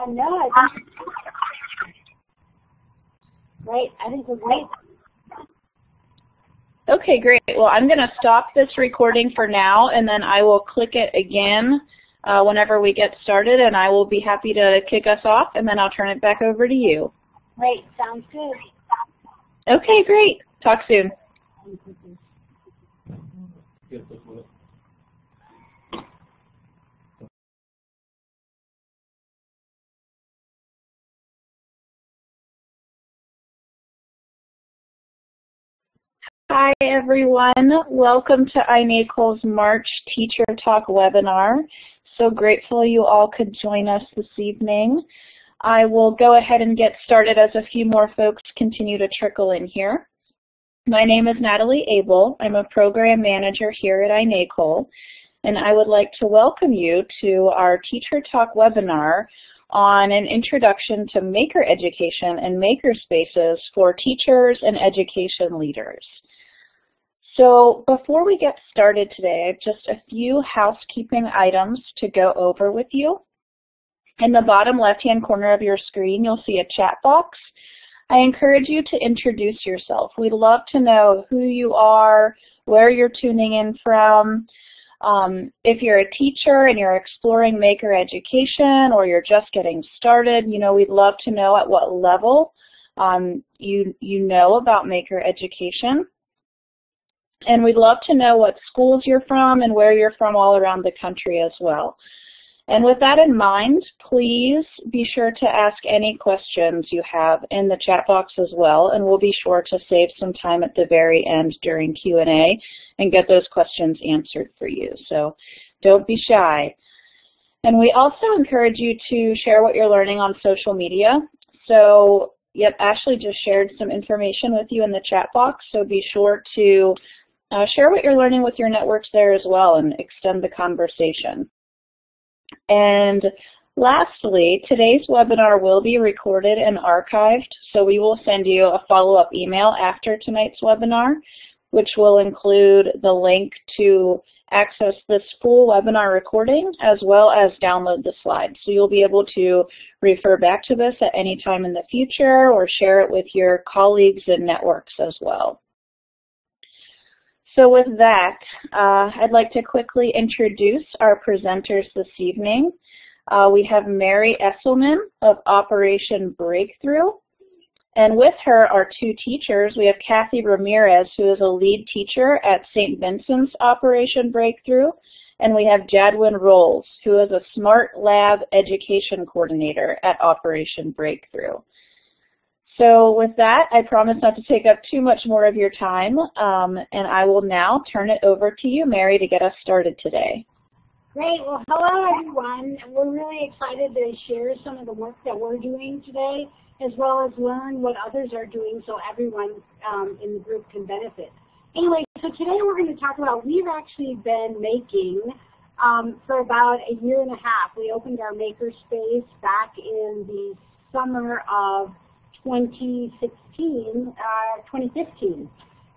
Uh, no, I think, great. I think we're great. Okay, great. Well, I'm going to stop this recording for now, and then I will click it again uh, whenever we get started, and I will be happy to kick us off, and then I'll turn it back over to you. Great. Sounds good. Okay, great. Talk soon. Hi everyone, welcome to iNACOL's March Teacher Talk webinar. So grateful you all could join us this evening. I will go ahead and get started as a few more folks continue to trickle in here. My name is Natalie Abel. I'm a program manager here at iNACOL, and I would like to welcome you to our Teacher Talk webinar on an introduction to maker education and maker spaces for teachers and education leaders. So before we get started today, I have just a few housekeeping items to go over with you. In the bottom left-hand corner of your screen, you'll see a chat box. I encourage you to introduce yourself. We'd love to know who you are, where you're tuning in from. Um, if you're a teacher and you're exploring maker education or you're just getting started, you know, we'd love to know at what level um, you, you know about maker education. And we'd love to know what schools you're from and where you're from all around the country as well. And with that in mind, please be sure to ask any questions you have in the chat box as well, and we'll be sure to save some time at the very end during Q&A and get those questions answered for you. So don't be shy. And we also encourage you to share what you're learning on social media. So, yep, Ashley just shared some information with you in the chat box, so be sure to uh, share what you're learning with your networks there as well and extend the conversation. And lastly, today's webinar will be recorded and archived, so we will send you a follow-up email after tonight's webinar, which will include the link to access this full webinar recording as well as download the slides. So you'll be able to refer back to this at any time in the future or share it with your colleagues and networks as well. So with that, uh, I'd like to quickly introduce our presenters this evening. Uh, we have Mary Esselman of Operation Breakthrough. And with her are two teachers. We have Kathy Ramirez, who is a lead teacher at St. Vincent's Operation Breakthrough. And we have Jadwin Rolls, who is a Smart Lab Education Coordinator at Operation Breakthrough. So with that, I promise not to take up too much more of your time, um, and I will now turn it over to you, Mary, to get us started today. Great. Well, hello, everyone. We're really excited to share some of the work that we're doing today, as well as learn what others are doing so everyone um, in the group can benefit. Anyway, so today we're going to talk about, we've actually been making um, for about a year and a half. We opened our makerspace back in the summer of 2016, uh, 2015.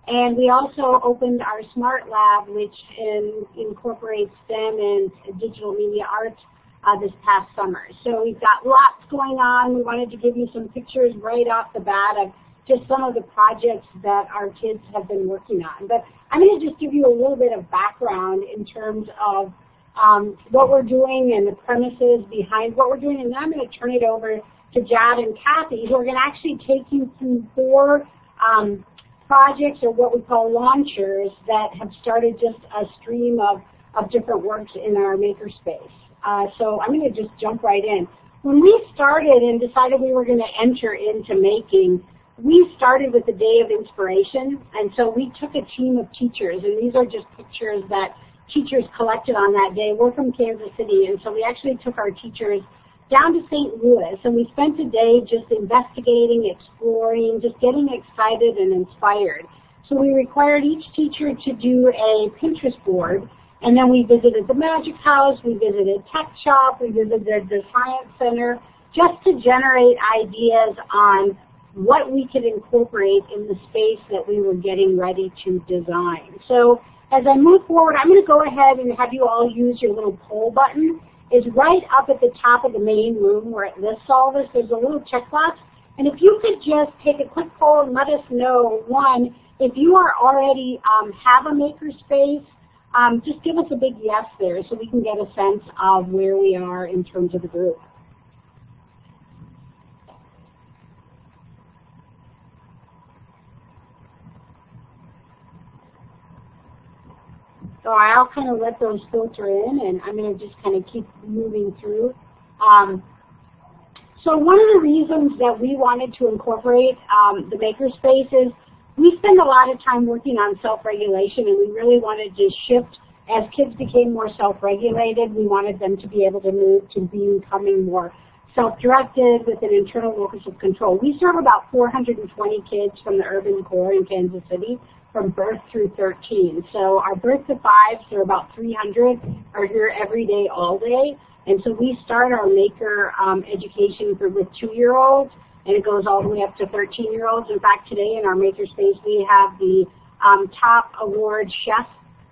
And we also opened our Smart Lab, which in, incorporates STEM and digital media arts uh, this past summer. So we've got lots going on. We wanted to give you some pictures right off the bat of just some of the projects that our kids have been working on. But I'm going to just give you a little bit of background in terms of um, what we're doing and the premises behind what we're doing, and then I'm going to turn it over to Jad and Kathy, who are going to actually take you through four um, projects or what we call launchers that have started just a stream of, of different works in our makerspace. Uh, so I'm going to just jump right in. When we started and decided we were going to enter into making, we started with the day of inspiration, and so we took a team of teachers, and these are just pictures that teachers collected on that day. We're from Kansas City, and so we actually took our teachers down to St. Louis, and we spent a day just investigating, exploring, just getting excited and inspired. So we required each teacher to do a Pinterest board, and then we visited the Magic House, we visited Tech Shop, we visited the Science Center, just to generate ideas on what we could incorporate in the space that we were getting ready to design. So as I move forward, I'm going to go ahead and have you all use your little poll button is right up at the top of the main room where it lists all this. There's a little checkbox. And if you could just take a quick poll and let us know, one, if you are already um, have a makerspace, um, just give us a big yes there so we can get a sense of where we are in terms of the group. So I'll kind of let those filter in, and I'm going to just kind of keep moving through. Um, so one of the reasons that we wanted to incorporate um, the makerspace is we spend a lot of time working on self-regulation, and we really wanted to shift as kids became more self-regulated. We wanted them to be able to move to becoming more self-directed with an internal locus of control. We serve about 420 kids from the urban core in Kansas City from birth through 13. So our birth to fives, are about 300, are here every day, all day. And so we start our maker um, education for, with two-year-olds, and it goes all the way up to 13-year-olds. In fact, today in our makerspace, we have the um, top award chef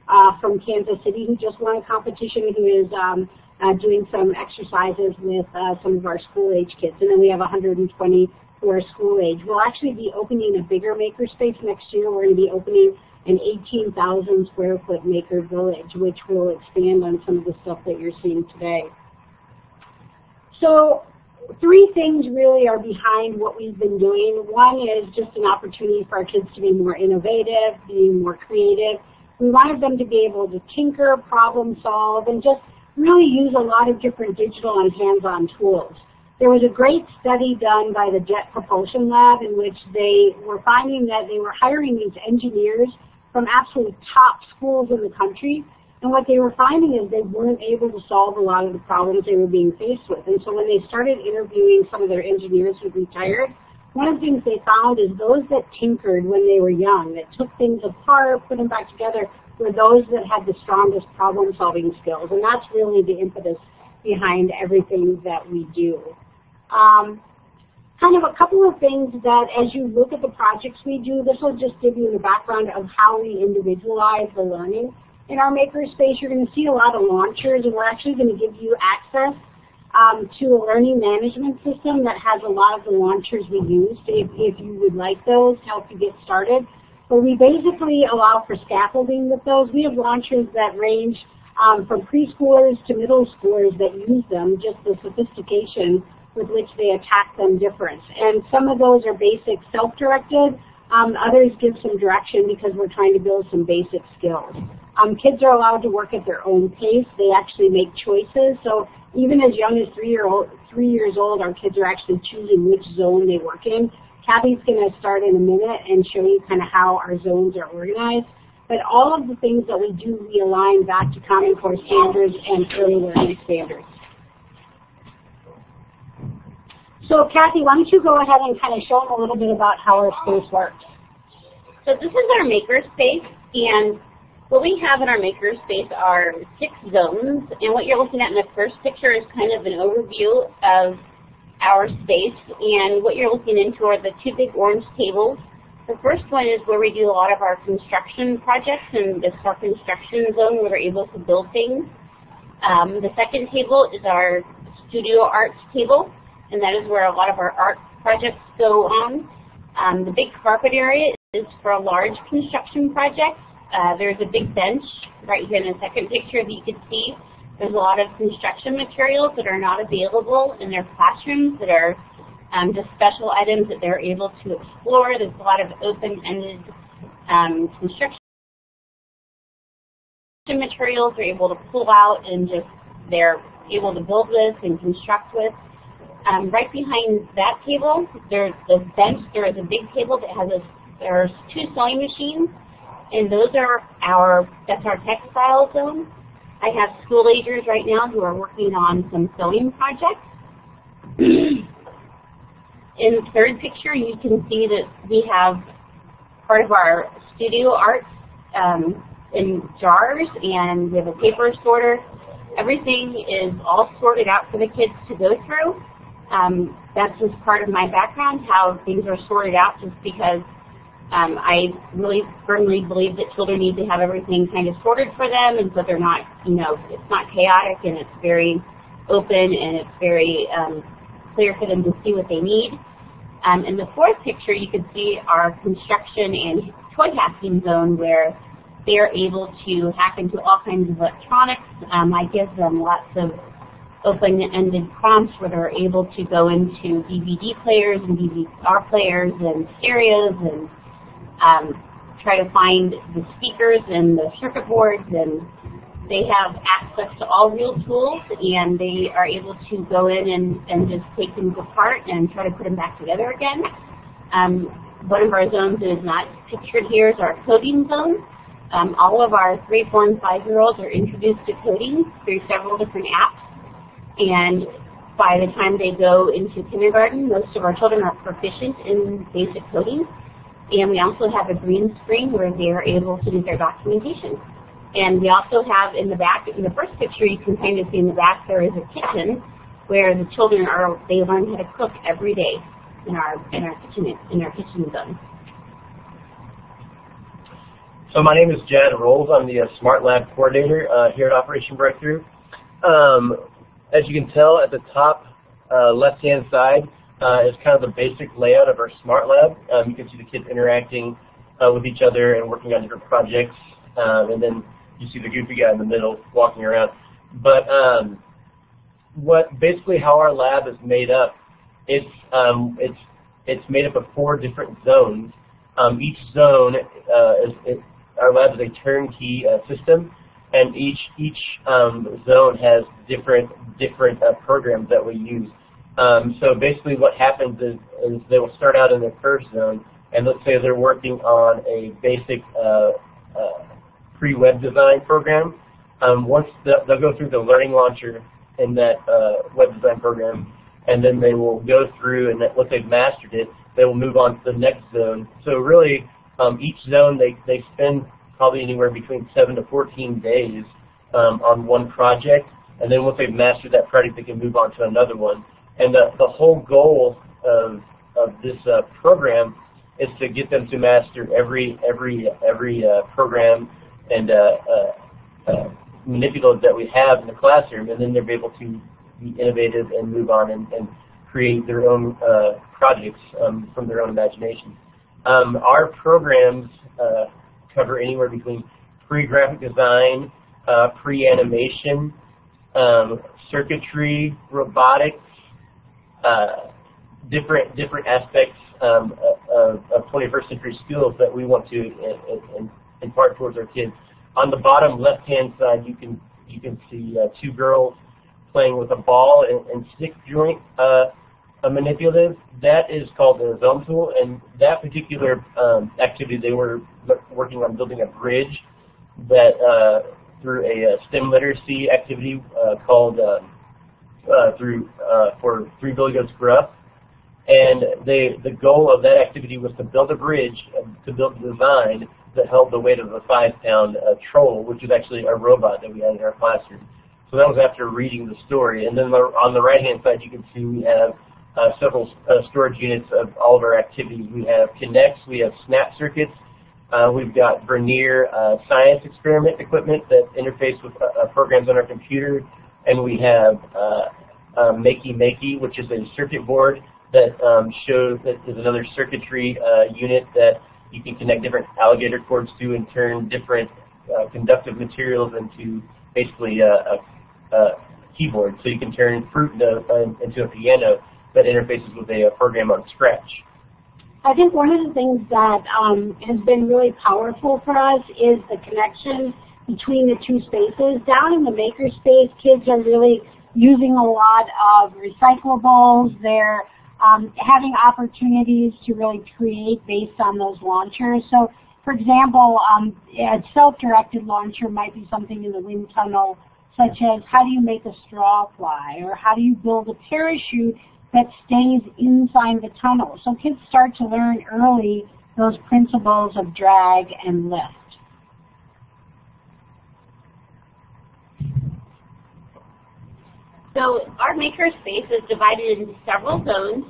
uh, from Kansas City who just won a competition who is um, uh, doing some exercises with uh, some of our school-age kids. And then we have 120 who are school age. We'll actually be opening a bigger makerspace next year. We're going to be opening an 18,000 square foot maker village, which will expand on some of the stuff that you're seeing today. So three things really are behind what we've been doing. One is just an opportunity for our kids to be more innovative, being more creative. We wanted them to be able to tinker, problem solve, and just really use a lot of different digital and hands-on tools. There was a great study done by the Jet Propulsion Lab in which they were finding that they were hiring these engineers from absolute top schools in the country. And what they were finding is they weren't able to solve a lot of the problems they were being faced with. And so when they started interviewing some of their engineers who retired, one of the things they found is those that tinkered when they were young, that took things apart, put them back together, were those that had the strongest problem solving skills. And that's really the impetus behind everything that we do. Um, kind of a couple of things that as you look at the projects we do, this will just give you the background of how we individualize the learning. In our makerspace, you're going to see a lot of launchers, and we're actually going to give you access um, to a learning management system that has a lot of the launchers we use if, if you would like those to help you get started. But we basically allow for scaffolding with those. We have launchers that range um, from preschoolers to middle schoolers that use them, just the sophistication with which they attack them different. And some of those are basic self-directed. Um, others give some direction because we're trying to build some basic skills. Um, kids are allowed to work at their own pace. They actually make choices. So even as young as three, year old, three years old, our kids are actually choosing which zone they work in. Kathy's going to start in a minute and show you kind of how our zones are organized. But all of the things that we do, we align back to Common Core standards and early learning standards. So Kathy, why don't you go ahead and kind of show them a little bit about how our space works. So this is our makerspace, and what we have in our makerspace are six zones, and what you're looking at in the first picture is kind of an overview of our space, and what you're looking into are the two big orange tables. The first one is where we do a lot of our construction projects, and this is our construction zone where we're able to build things. Um, the second table is our studio arts table, and that is where a lot of our art projects go on. Um, the big carpet area is for a large construction projects. Uh, there's a big bench right here in the second picture that you can see. There's a lot of construction materials that are not available in their classrooms that are um, just special items that they're able to explore. There's a lot of open-ended um, construction materials they're able to pull out and just they're able to build with and construct with. Um, right behind that table, there's the bench. There is a big table that has a, there's two sewing machines, and those are our, that's our textile zone. I have school agers right now who are working on some sewing projects. In the third picture, you can see that we have part of our studio arts um, in jars, and we have a paper sorter. Everything is all sorted out for the kids to go through. Um, that's just part of my background, how things are sorted out just because um, I really firmly believe that children need to have everything kind of sorted for them and so they're not, you know, it's not chaotic and it's very open and it's very um, clear for them to see what they need. Um, in the fourth picture, you can see our construction and toy hacking zone where they're able to hack into all kinds of electronics. Um, I give them lots of open-ended prompts where they're able to go into DVD players and DVR players and stereos and um, try to find the speakers and the circuit boards and they have access to all real tools and they are able to go in and, and just take things apart and try to put them back together again. Um, one of our zones that is not pictured here is our coding zone. Um, all of our three, four, and five-year-olds are introduced to coding through several different apps. And by the time they go into kindergarten, most of our children are proficient in basic coding. And we also have a green screen where they are able to do their documentation. And we also have in the back, in the first picture, you can kind of see in the back there is a kitchen where the children are, they learn how to cook every day in our, in our kitchen, in our kitchen zone. So my name is Jad Rolls. I'm the uh, Smart Lab Coordinator uh, here at Operation Breakthrough. Um, as you can tell at the top uh, left-hand side uh, is kind of the basic layout of our Smart Lab. Um, you can see the kids interacting uh, with each other and working on different projects. Um, and then you see the goofy guy in the middle walking around. But um, what basically how our lab is made up, it's um, it's it's made up of four different zones. Um, each zone uh, is it, our lab is a turnkey uh, system, and each each um, zone has different different uh, programs that we use. Um, so basically, what happens is, is they will start out in their first zone, and let's say they're working on a basic uh, uh, pre-web design program. Um, once the, they'll go through the learning launcher in that uh, web design program, and then they will go through and that, once they've mastered it, they will move on to the next zone. So really, um, each zone they they spend probably anywhere between seven to 14 days um, on one project, and then once they've mastered that project, they can move on to another one. And the the whole goal of of this uh, program is to get them to master every every every uh, program and uh, uh, uh, manipulative that we have in the classroom, and then they'll be able to be innovative and move on and, and create their own uh, projects um, from their own imagination. Um, our programs uh, cover anywhere between pre-graphic design, pre-animation, um, circuitry, robotics, uh, different different aspects um, of, of 21st century skills that we want to impart towards our kids. On the bottom left-hand side, you can you can see uh, two girls playing with a ball and, and stick joint uh, a manipulative. That is called the Zometool, and that particular um, activity they were working on building a bridge that uh, through a, a, STEM literacy activity uh, called uh, uh, through uh, for Three Billy Goats Gruff. And they, the goal of that activity was to build a bridge, to build a design that held the weight of a five-pound uh, troll, which is actually a robot that we had in our classroom. So that was after reading the story. And then on the right-hand side, you can see we have uh, several uh, storage units of all of our activities. We have K'NEX, we have snap circuits, uh, we've got Vernier uh, science experiment equipment that interface with uh, programs on our computer, and we have uh, Makey Makey, which is a circuit board that um, shows that is another circuitry unit that you can connect different alligator cords to and turn different uh, conductive materials into basically a, a, a, keyboard. So you can turn fruit into, uh, into a piano that interfaces with a, a, program on Scratch. I think one of the things that um, has been really powerful for us is the connection between the two spaces. Down in the makerspace, kids are really using a lot of recyclables. They're um, having opportunities to really create based on those launchers. So, for example, um, a self-directed launcher might be something in the wind tunnel, such as how do you make a straw fly, or how do you build a parachute that stays inside the tunnel. So kids start to learn early those principles of drag and lift. So our maker space is divided into several zones.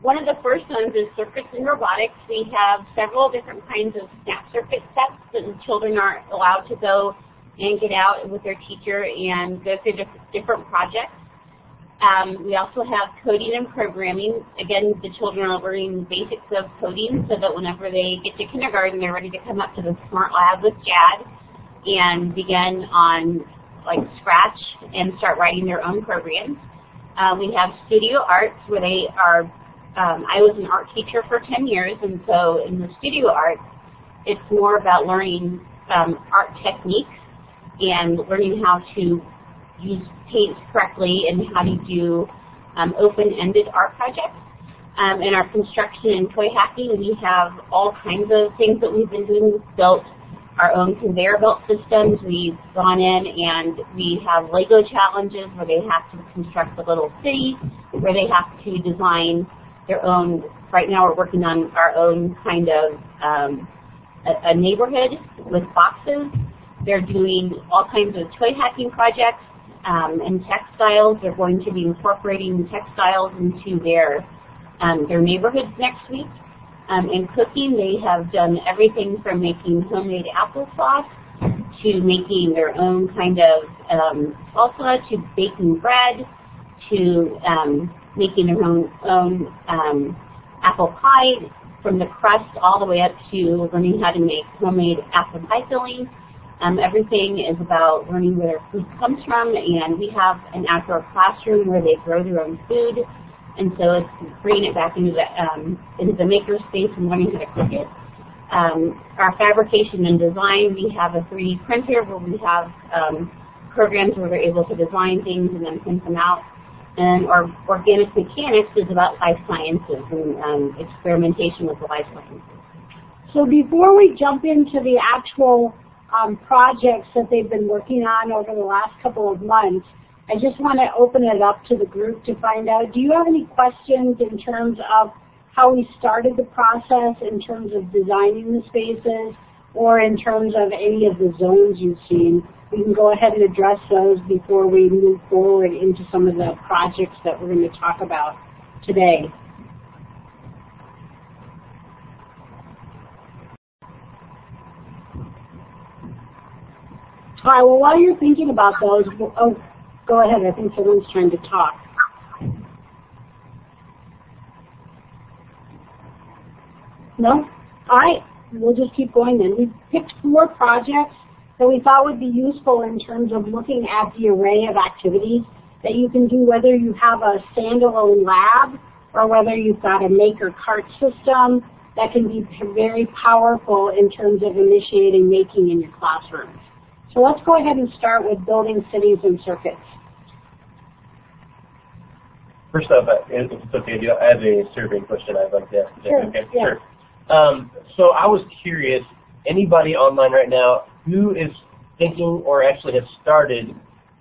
One of the first zones is circuits and robotics. We have several different kinds of snap circuit sets that the children are allowed to go and get out with their teacher and go through different projects. Um, we also have coding and programming. Again, the children are learning the basics of coding so that whenever they get to kindergarten, they're ready to come up to the Smart Lab with Jad and begin on like scratch and start writing their own programs. Uh, we have studio arts where they are, um, I was an art teacher for 10 years and so in the studio arts, it's more about learning um, art techniques and learning how to use paints correctly and how to do um, open-ended art projects. Um, in our construction and toy hacking, we have all kinds of things that we've been doing. We've built our own conveyor belt systems. We've gone in and we have Lego challenges where they have to construct a little city, where they have to design their own, right now we're working on our own kind of um, a, a neighborhood with boxes. They're doing all kinds of toy hacking projects um, and textiles. They're going to be incorporating textiles into their um, their neighborhoods next week. Um, in cooking, they have done everything from making homemade applesauce to making their own kind of um, salsa to baking bread to um, making their own, own um, apple pie from the crust all the way up to learning how to make homemade apple pie filling. Um, everything is about learning where their food comes from, and we have an outdoor classroom where they grow their own food, and so it's bringing it back into the um, into the maker space and learning how to cook it. Um, our fabrication and design, we have a 3D printer where we have um, programs where we're able to design things and then print them out. And our organic mechanics is about life sciences and um, experimentation with the life sciences. So before we jump into the actual um, projects that they've been working on over the last couple of months, I just want to open it up to the group to find out, do you have any questions in terms of how we started the process, in terms of designing the spaces, or in terms of any of the zones you've seen? We can go ahead and address those before we move forward into some of the projects that we're going to talk about today. All right, well, while you're thinking about those, oh, go ahead. I think someone's trying to talk. No? All right, we'll just keep going then. We picked four projects that we thought would be useful in terms of looking at the array of activities that you can do, whether you have a standalone lab or whether you've got a maker cart system that can be very powerful in terms of initiating making in your classrooms. So let's go ahead and start with building cities and circuits. First if it's okay, I have a survey question I'd like to ask. Sure, okay? yeah. Sure. Um, so I was curious, anybody online right now who is thinking or actually has started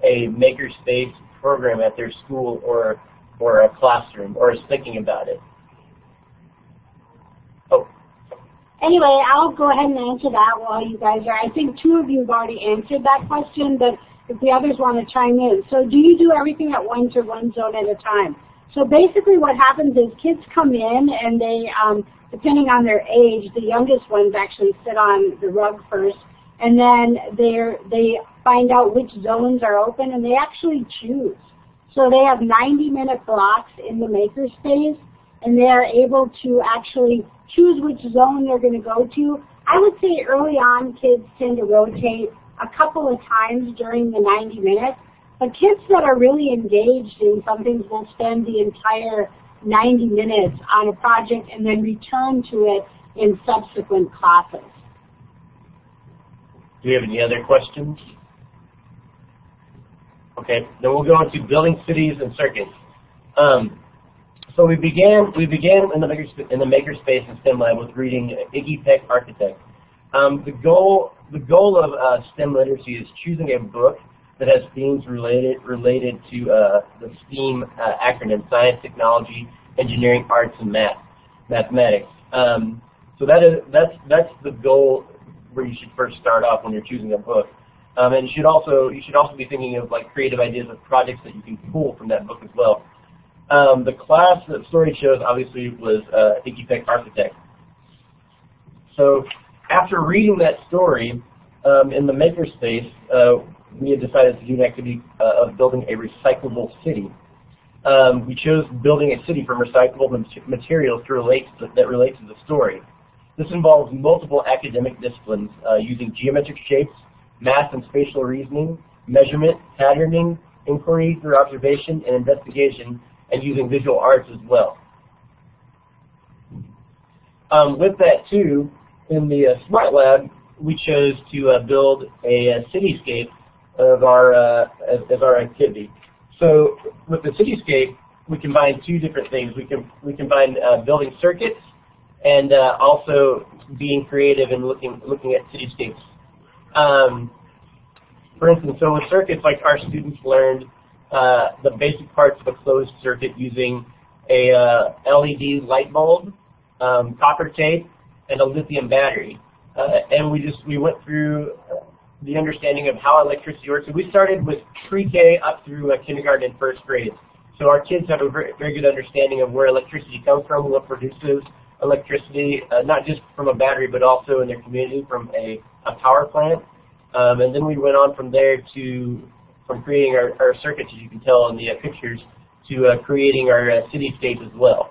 a makerspace program at their school or or a classroom or is thinking about it? Oh, Anyway, I'll go ahead and answer that while you guys are. I think two of you have already answered that question, but if the others want to chime in. So do you do everything at once or one zone at a time? So basically what happens is kids come in and they, um, depending on their age, the youngest ones actually sit on the rug first, and then they're, they find out which zones are open and they actually choose. So they have 90 minute blocks in the makerspace and they are able to actually choose which zone they're going to go to. I would say early on kids tend to rotate a couple of times during the 90 minutes, but kids that are really engaged in something will spend the entire 90 minutes on a project and then return to it in subsequent classes. do we have any other questions? Okay, then we'll go on to building cities and circuits. Um, so we began we began in the maker in the makerspace in STEM lab with reading Iggy Peck Architect. Um, the goal the goal of uh, STEM literacy is choosing a book that has themes related related to uh, the STEAM uh, acronym: science, technology, engineering, arts, and math, mathematics. Um, so that is that's that's the goal where you should first start off when you're choosing a book. Um, and you should also you should also be thinking of like creative ideas of projects that you can pull from that book as well. Um, the class that story shows obviously was uh, Peck Architect. So after reading that story um, in the makerspace, uh, we had decided to do an activity uh, of building a recyclable city. um, we chose building a city from recyclable materials to relate to, that relate to the story. This involves multiple academic disciplines uh, using geometric shapes, math and spatial reasoning, measurement, patterning, inquiry through observation and investigation, and using visual arts as well. Um, with that too, in the uh, Smart Lab, we chose to uh, build a, a, cityscape of our uh, as, as, our activity. So with the cityscape, we combine two different things. We can we combine uh, building circuits and uh, also being creative and looking looking at cityscapes. Um, for instance, so with circuits, like our students learned uh, the basic parts of a closed circuit using a uh, LED light bulb, um, copper tape, and a lithium battery. Uh, and we just we went through the understanding of how electricity works. And we started with pre-K up through uh, kindergarten and first grade. So our kids have a very, very good understanding of where electricity comes from, what produces electricity, uh, not just from a battery, but also in their community from a, a power plant. Um, and then we went on from there to, from creating our, our circuits, as you can tell in the uh, pictures, to uh, creating our uh, cityscape as well.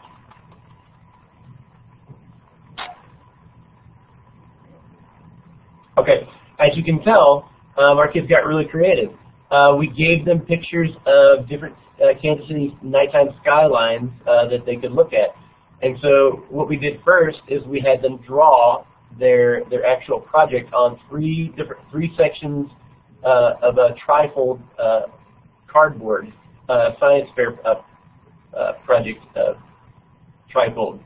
Okay, as you can tell, um, our kids got really creative. Uh, we gave them pictures of different uh, Kansas City nighttime skylines uh, that they could look at. And so what we did first is we had them draw their their actual project on three different three sections uh, of a trifold uh, cardboard uh, science fair uh, uh, project trifold.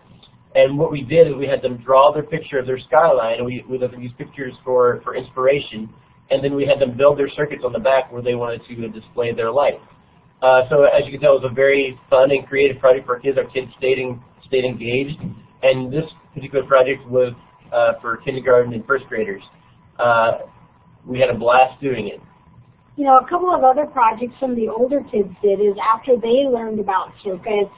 And what we did is we had them draw their picture of their skyline, and we, we let them use pictures for, for inspiration, and then we had them build their circuits on the back where they wanted to display their light. Uh, so as you can tell, it was a very fun and creative project for our kids. Our kids stayed, in, stayed engaged, and this particular project was uh, for kindergarten and first graders. We had a blast doing it. You know, a couple of other projects some of the older kids did is after they learned about circuits,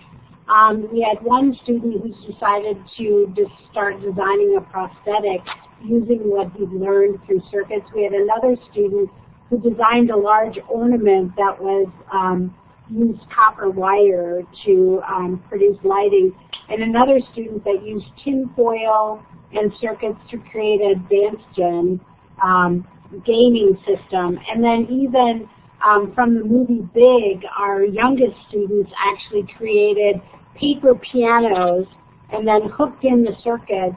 um, we had one student who decided to just start designing a prosthetic using what he'd learned through circuits. We had another student who designed a large ornament that was um, used copper wire to um, produce lighting, and another student that used tin foil and circuits to create a dance gen um, gaming system. And then even um, from the movie Big, our youngest students actually created paper pianos and then hooked in the circuits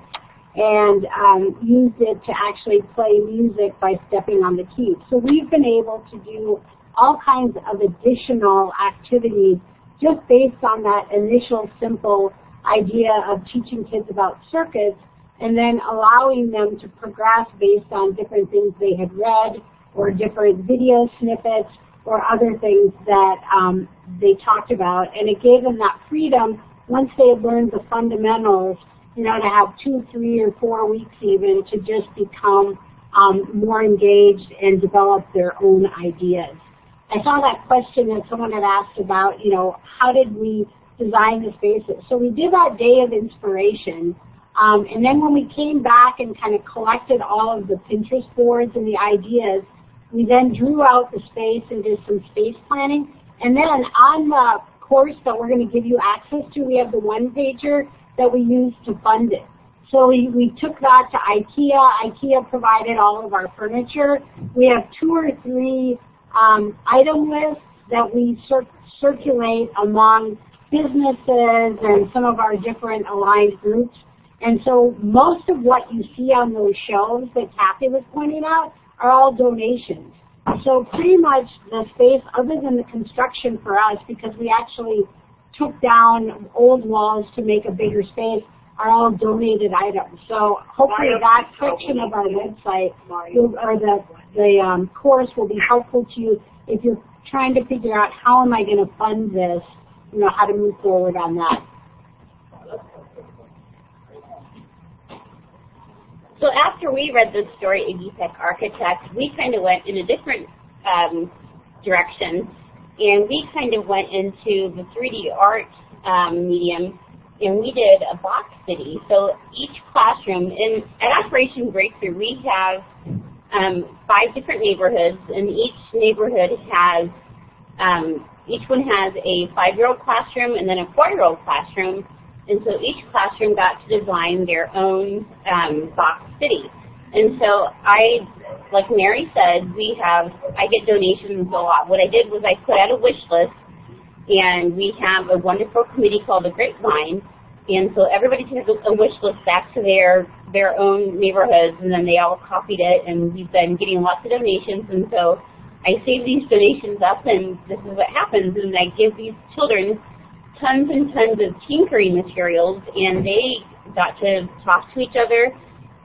and um, used it to actually play music by stepping on the keys. So we've been able to do all kinds of additional activities just based on that initial simple idea of teaching kids about circuits and then allowing them to progress based on different things they had read or different video snippets or other things that um, they talked about. And it gave them that freedom once they had learned the fundamentals, you know, to have two, three, or four weeks even to just become um, more engaged and develop their own ideas. I saw that question that someone had asked about, you know, how did we design the spaces? So we did that day of inspiration. Um, and then when we came back and kind of collected all of the Pinterest boards and the ideas, we then drew out the space and did some space planning. And then on the course that we're going to give you access to, we have the one-pager that we use to fund it. So we, we took that to IKEA. IKEA provided all of our furniture. We have two or three um, item lists that we cir circulate among businesses and some of our different aligned groups. And so most of what you see on those shelves that Kathy was pointing out are all donations. So pretty much the space, other than the construction for us, because we actually took down old walls to make a bigger space, are all donated items. So hopefully that section of our website or the, the um, course will be helpful to you if you're trying to figure out how am I going to fund this, you know, how to move forward on that. So after we read the story, Iggy Peck Architect, we kind of went in a different um, direction, and we kind of went into the 3D art um, medium, and we did a box city. So each classroom, in, at Operation Breakthrough, we have um, five different neighborhoods, and each neighborhood has um, each one has a five-year-old classroom and then a four-year-old classroom. And so each classroom got to design their own um, box city. And so I, like Mary said, we have, I get donations a lot. What I did was I put out a wish list and we have a wonderful committee called the Grapevine. And so everybody took a wish list back to their their own neighborhoods, and then they all copied it. And we've been getting lots of donations, and so I save these donations up, and this is what happens. And I give these children tons and tons of tinkering materials, and they got to talk to each other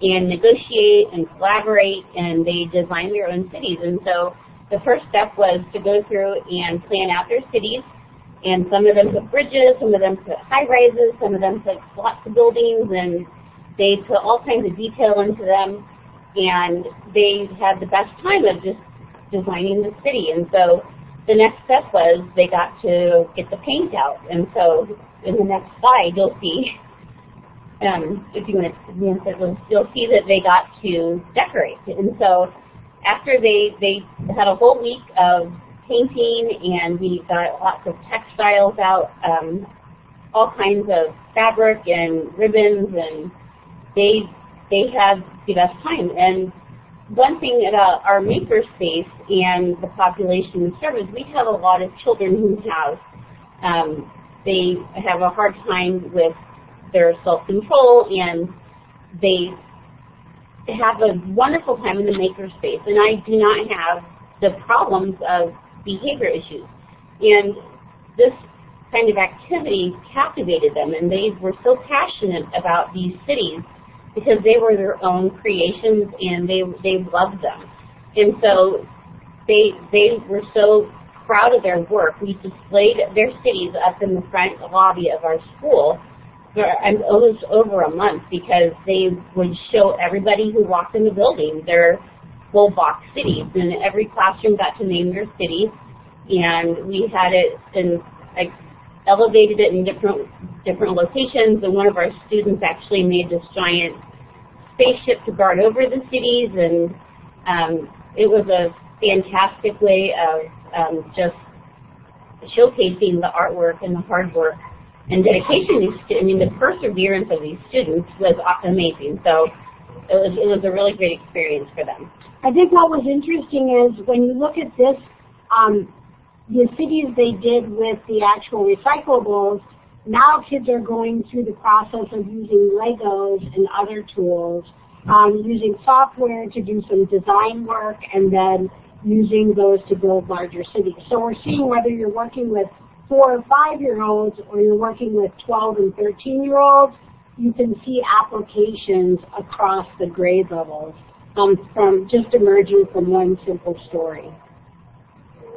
and negotiate and collaborate, and they design their own cities. And so the first step was to go through and plan out their cities and some of them put bridges, some of them put high rises, some of them put lots of buildings, and they put all kinds of detail into them, and they had the best time of just designing the city. And so the next step was they got to get the paint out, and so in the next slide you'll see, um, if you want to, advance it, you'll see that they got to decorate. And so after they they had a whole week of painting, and we got lots of textiles out, um, all kinds of fabric and ribbons, and they they had the best time. And one thing about our makerspace and the population we serve is we have a lot of children who have um, they have a hard time with their self-control and they have a wonderful time in the makerspace. And I do not have the problems of behavior issues. And this kind of activity captivated them, and they were so passionate about these cities because they were their own creations and they they loved them. And so they they were so proud of their work. We displayed their cities up in the front lobby of our school for almost over a month because they would show everybody who walked in the building their full box cities, and every classroom got to name their city, and we had it and like, elevated it in different different locations. And one of our students actually made this giant spaceship to guard over the cities, and um, it was a fantastic way of um, just showcasing the artwork and the hard work and dedication. I mean, the perseverance of these students was amazing. So it was, it was a really great experience for them. I think what was interesting is when you look at this, um, the cities they did with the actual recyclables, now kids are going through the process of using Legos and other tools, um, using software to do some design work, and then using those to build larger cities. So we're seeing whether you're working with four or five year olds or you're working with 12 and 13 year olds, you can see applications across the grade levels um, from just emerging from one simple story.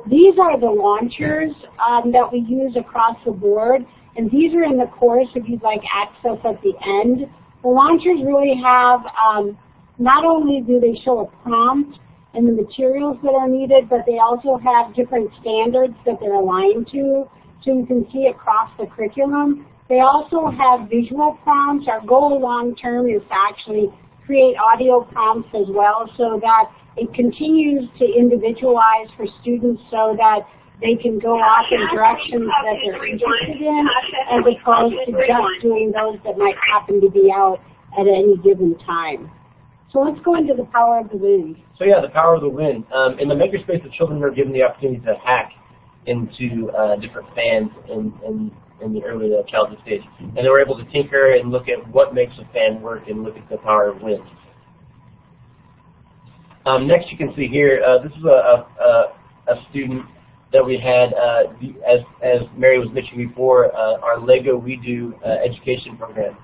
These are the launchers um, that we use across the board, and these are in the course if you'd like access at the end. The launchers really have, um, not only do they show a prompt and the materials that are needed, but they also have different standards that they're aligned to, so you can see across the curriculum. They also have visual prompts. Our goal long term is to actually create audio prompts as well so that it continues to individualize for students so that they can go off in directions that they're interested in as opposed to just doing those that might happen to be out at any given time. So let's go into the power of the wind. So yeah, the power of the wind. Um, in the makerspace, the children are given the opportunity to hack into uh, different fans in, in, in the early uh, childhood stage. And they were able to tinker and look at what makes a fan work and look at the power of wind. Um, next you can see here, uh, this is a, a, a student that we had, uh, as, as Mary was mentioning before, uh, our Lego WeDo uh, education program.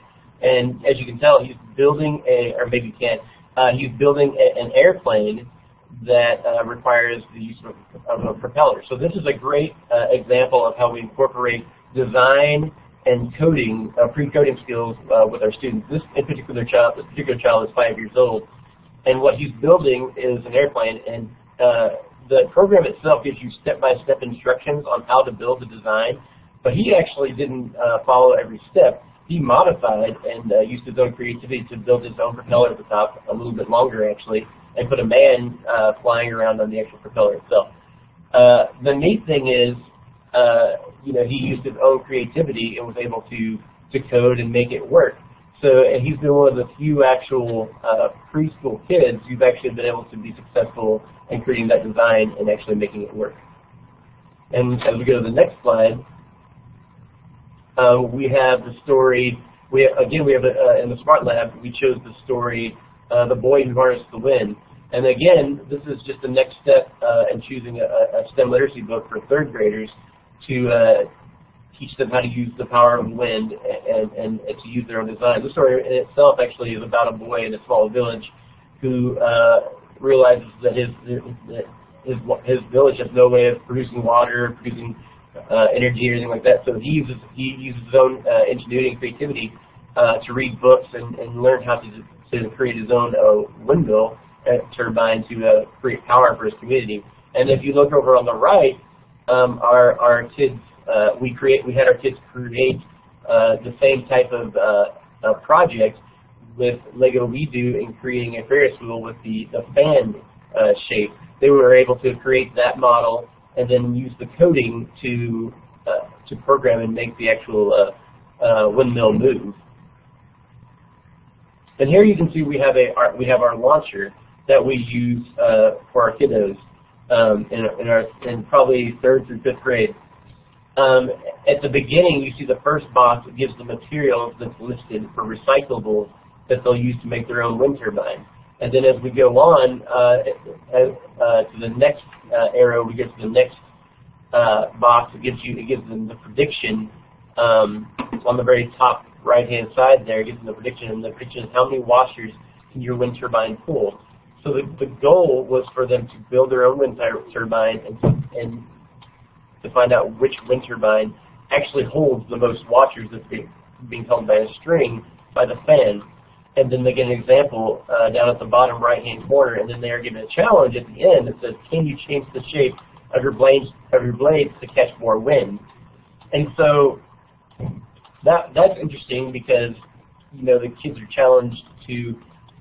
And as you can tell, he's building a, or maybe you can't, uh, he's building a, an airplane that uh, requires the use of, of, a propeller. So this is a great example of how we incorporate design and coding, pre-coding skills with our students. This in particular child, this particular child is five years old, and what he's building is an airplane. And uh, the program itself gives you step-by-step instructions on how to build the design, but he actually didn't uh, follow every step. He modified and uh, used his own creativity to build his own propeller at the top, a little bit longer actually, and put a man uh, flying around on the actual propeller itself. Uh, the neat thing is uh, you know, he used his own creativity and was able to to code and make it work. So, and he's been one of the few actual uh, preschool kids who've actually been able to be successful in creating that design and actually making it work. And as we go to the next slide, uh, we have the story. We again we have a, uh, in the Smart Lab we chose the story, uh, the boy who harnessed the wind. And again, this is just the next step uh, in choosing a, a, STEM literacy book for third graders to uh, teach them how to use the power of wind and, and, and, to use their own design. The story in itself actually is about a boy in a small village who uh, realizes that his, that his his village has no way of producing water, producing uh, energy, or anything like that. So he uses he uses his own uh, ingenuity and creativity uh, to read books and, and learn how to to create his own uh, windmill uh, turbine to uh, create power for his community. And if you look over on the right, um, our our kids uh, we create we had our kids create uh, the same type of uh, uh, project with Lego WeDo in creating a Ferris wheel with the the fan uh, shape. They were able to create that model and then use the coding to uh, to program and make the actual uh, uh, windmill move. And here you can see we have a our, we have our launcher that we use uh, for our kiddos um, in, in, our in probably third through fifth grade. Um, at the beginning, you see the first box that gives the materials that's listed for recyclables that they'll use to make their own wind turbine. And then as we go on uh, uh, to the next uh, arrow, we get to the next uh, box. It gives you it gives them the prediction um, on the very top right hand side there. It gives them the prediction, and the prediction is how many washers can your wind turbine pull. So the, the goal was for them to build their own wind turbine and and to find out which wind turbine actually holds the most washers that's being, being held by a string by the fan and then they get an example uh, down at the bottom right-hand corner, and then they are given a challenge at the end that says, can you change the shape of your blades of your blades to catch more wind? And so that that's interesting because you know the kids are challenged to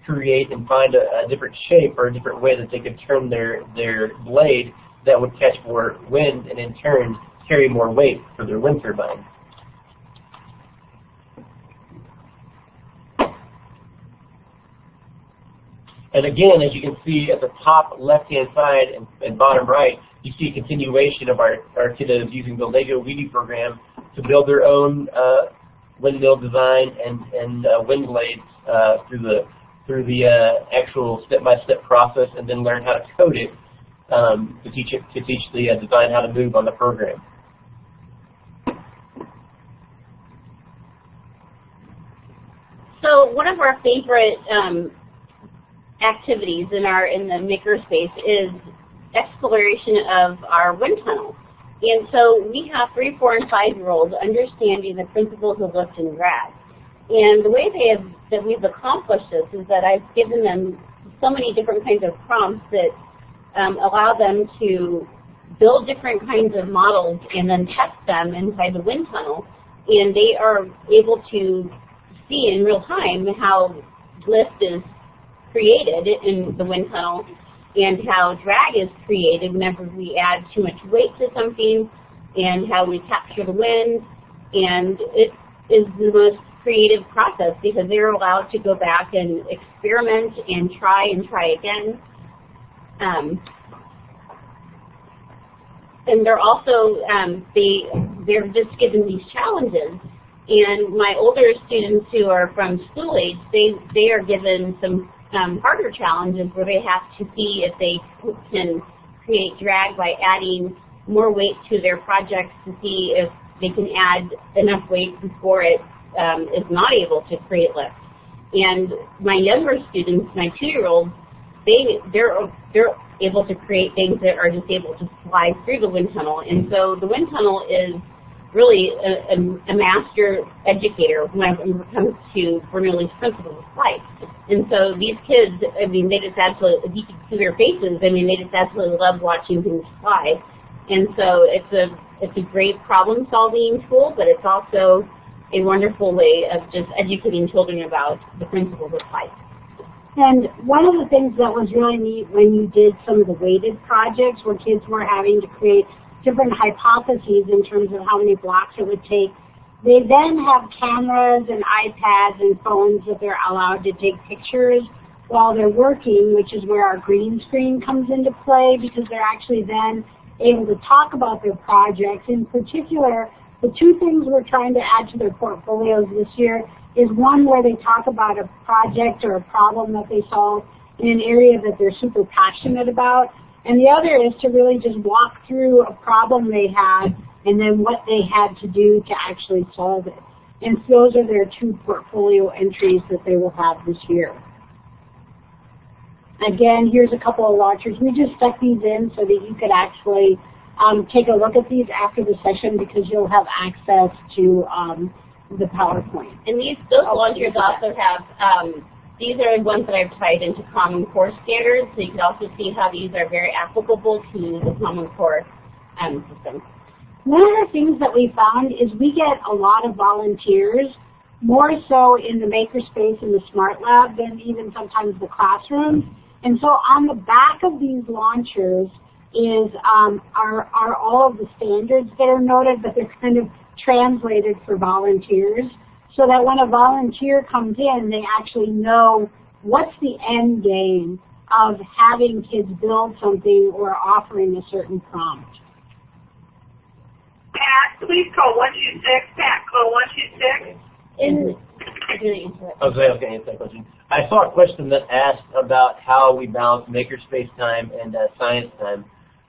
create and find a, a different shape or a different way that they could turn their their blade that would catch more wind and in turn carry more weight for their wind turbine. And again, as you can see at the top left-hand side and, and, bottom right, you see a continuation of our, our kiddos using the LEGO WeDo program to build their own uh, windmill design and, and uh, wind blades uh, through the through the uh, actual step-by-step process, and then learn how to code it um, to teach it to teach the uh, design how to move on the program. So one of our favorite um, activities in our in the makerspace is exploration of our wind tunnel. And so we have three, four, and five-year-olds understanding the principles of lift and drag. And the way they have, that we've accomplished this is that I've given them so many different kinds of prompts that um, allow them to build different kinds of models and then test them inside the wind tunnel. And they are able to see in real time how lift is created in the wind tunnel and how drag is created whenever we add too much weight to something and how we capture the wind. And it is the most creative process because they're allowed to go back and experiment and try and try again. Um, and they're also, um, they, they're just given these challenges. And my older students who are from school age, they, they are given some um, harder challenges where they have to see if they can create drag by adding more weight to their projects to see if they can add enough weight before it um, is not able to create lift. And my younger students, my two-year-olds, they they're they're able to create things that are just able to fly through the wind tunnel. And so the wind tunnel is really a, a, a master educator when it comes to Bernoulli's principles of flight. And so these kids, I mean, they just absolutely, you can see their faces, I mean, they just absolutely love watching things fly. And so it's a, it's a great problem solving tool, but it's also a wonderful way of just educating children about the principles of flight. And one of the things that was really neat when you did some of the weighted projects where kids were having to create different hypotheses in terms of how many blocks it would take. They then have cameras and iPads and phones that they're allowed to take pictures while they're working, which is where our green screen comes into play because they're actually then able to talk about their projects. In particular, the two things we're trying to add to their portfolios this year is one where they talk about a project or a problem that they solved in an area that they're super passionate about. And the other is to really just walk through a problem they had and then what they had to do to actually solve it. And those are their two portfolio entries that they will have this year. Again, here's a couple of launchers. We just stuck these in so that you could actually um, take a look at these after the session because you'll have access to um, the PowerPoint. And these those oh, launchers also have um, these are the ones that I've tied into Common Core standards, so you can also see how these are very applicable to the Common Core um, system. One of the things that we found is we get a lot of volunteers, more so in the makerspace and the smart lab than even sometimes the classrooms. And so on the back of these launchers is um, are, are all of the standards that are noted, but they're kind of translated for volunteers so that when a volunteer comes in, they actually know what's the end game of having kids build something or offering a certain prompt. Pat, please call 126. Pat, call 126. In, I was going to answer that question. I saw a question that asked about how we balance makerspace time and uh, science time.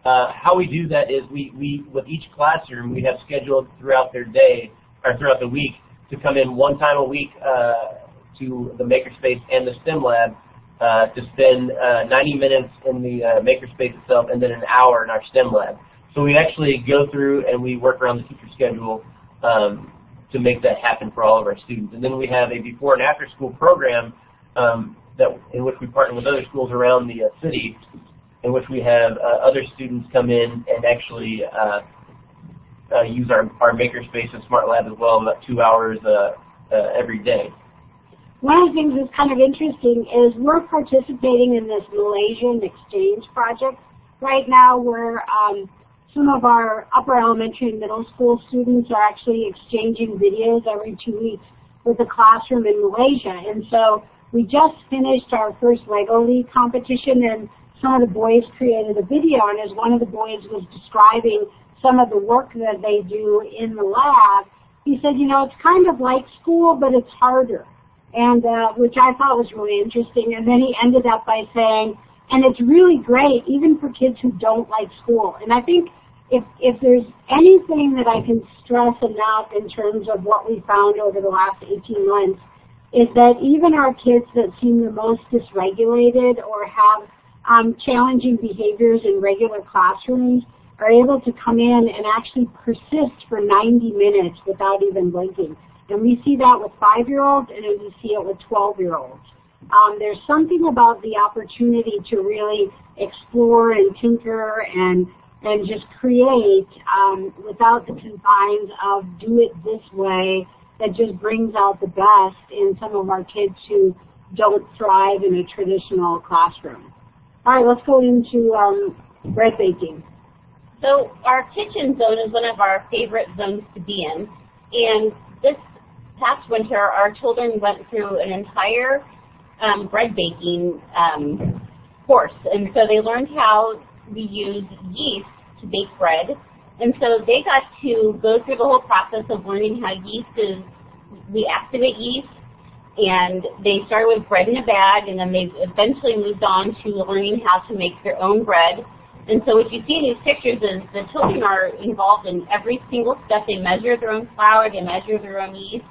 Uh, how we do that is we, we, with each classroom, we have scheduled throughout their day or throughout the week to come in one time a week uh, to the makerspace and the STEM lab uh, to spend uh, 90 minutes in the uh, makerspace itself and then an hour in our STEM lab. So we actually go through and we work around the teacher schedule um, to make that happen for all of our students. And then we have a before and after school program um, that in which we partner with other schools around the uh, city in which we have uh, other students come in and actually uh, uh, use our, our makerspace and smart lab as well about two hours every day. One of the things that's kind of interesting is we're participating in this Malaysian exchange project. Right now we're um, some of our upper elementary and middle school students are actually exchanging videos every two weeks with a classroom in Malaysia. And so we just finished our first Lego League competition and some of the boys created a video and as one of the boys was describing some of the work that they do in the lab, he said, you know, it's kind of like school, but it's harder. And, uh, which I thought was really interesting. And then he ended up by saying, and it's really great, even for kids who don't like school. And I think if, if there's anything that I can stress enough in terms of what we found over the last 18 months, is that even our kids that seem the most dysregulated or have um, challenging behaviors in regular classrooms are able to come in and actually persist for 90 minutes without even blinking. And we see that with five-year-olds and we see it with 12-year-olds. Um, there's something about the opportunity to really explore and tinker and and just create um, without the confines of do it this way that just brings out the best in some of our kids who don't thrive in a traditional classroom. All right, let's go into um, bread baking. So our kitchen zone is one of our favorite zones to be in. And this past winter, our children went through an entire um, bread baking um, course. And so they learned how we use yeast to bake bread. And so they got to go through the whole process of learning how yeast is, we activate yeast, and they started with bread in a bag, and then they eventually moved on to learning how to make their own bread. And so what you see in these pictures is the children are involved in every single step. They measure their own flour, they measure their own yeast.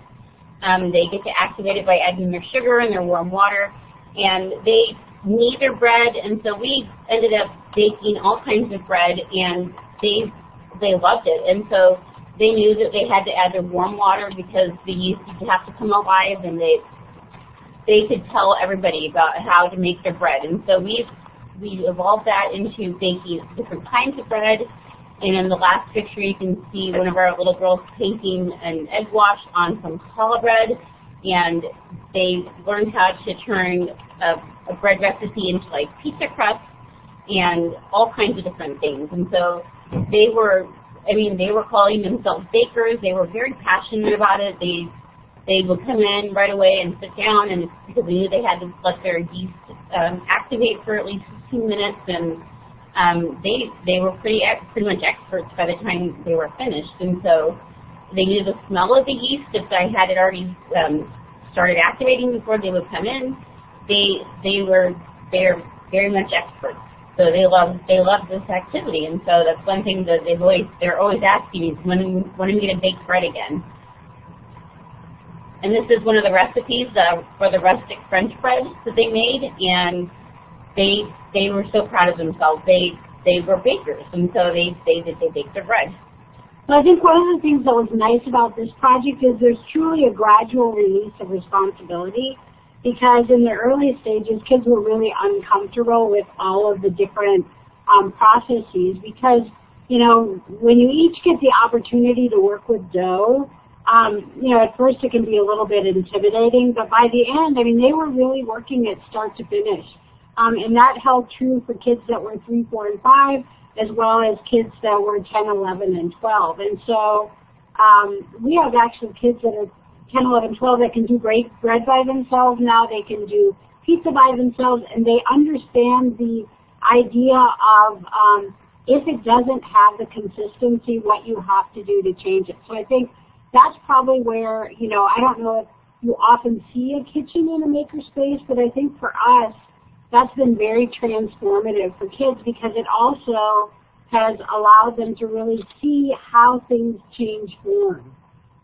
Um, they get to activate it by adding their sugar and their warm water. And they knead their bread, and so we ended up baking all kinds of bread, and they they loved it. And so they knew that they had to add their warm water because the yeast would have to come alive, and they they could tell everybody about how to make their bread. And so we we evolved that into baking different kinds of bread. And in the last picture, you can see one of our little girls painting an egg wash on some challah bread. And they learned how to turn a, a bread recipe into like pizza crust and all kinds of different things. And so they were, I mean, they were calling themselves bakers. They were very passionate about it. They they would come in right away and sit down, and because they knew they had to let their yeast um, activate for at least 15 minutes, and um, they they were pretty pretty much experts by the time they were finished, and so they knew the smell of the yeast if I had it already um, started activating before they would come in. They they were they're very much experts. So they love they love this activity, and so that's one thing that they've always they're always asking is when when are we going to bake bread again? And this is one of the recipes uh, for the rustic French bread that they made, and they they were so proud of themselves. They they were bakers, and so they they did they baked their bread. Well, I think one of the things that was nice about this project is there's truly a gradual release of responsibility because in the early stages, kids were really uncomfortable with all of the different um, processes because, you know, when you each get the opportunity to work with dough, um, you know, at first it can be a little bit intimidating, but by the end, I mean, they were really working it start to finish. Um, and that held true for kids that were 3, 4, and 5, as well as kids that were 10, 11, and 12. And so um, we have actually kids that are 10, 11, 12 that can do great bread by themselves now. They can do pizza by themselves, and they understand the idea of um, if it doesn't have the consistency, what you have to do to change it. So I think that's probably where, you know, I don't know if you often see a kitchen in a makerspace, but I think for us, that's been very transformative for kids because it also has allowed them to really see how things change form.